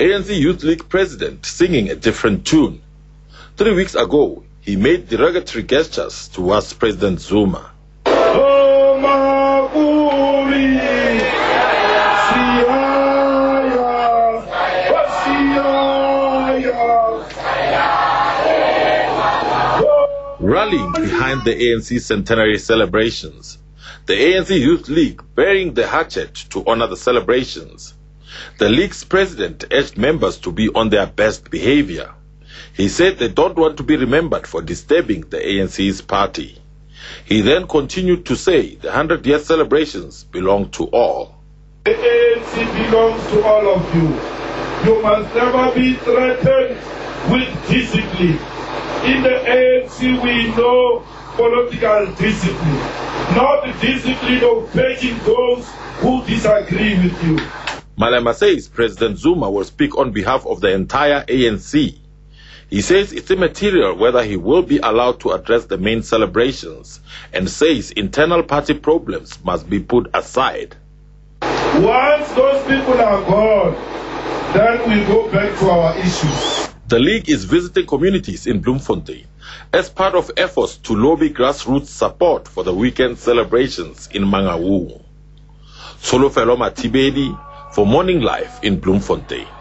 ANC Youth League president singing a different tune. Three weeks ago, he made derogatory gestures towards President Zuma. Rallying behind the ANC centenary celebrations, the ANC Youth League bearing the hatchet to honor the celebrations. The league's president urged members to be on their best behavior. He said they don't want to be remembered for disturbing the ANC's party. He then continued to say the 100 year celebrations belong to all. The ANC belongs to all of you. You must never be threatened with discipline. In the ANC, we know political discipline, not the discipline of paging those who disagree with you. Malema says President Zuma will speak on behalf of the entire ANC. He says it's immaterial whether he will be allowed to address the main celebrations and says internal party problems must be put aside. Once those people are gone, then we go back to our issues. The league is visiting communities in Bloemfontein as part of efforts to lobby grassroots support for the weekend celebrations in Mangaung. Solofelo Matibedi for Morning Live in Bloemfontein.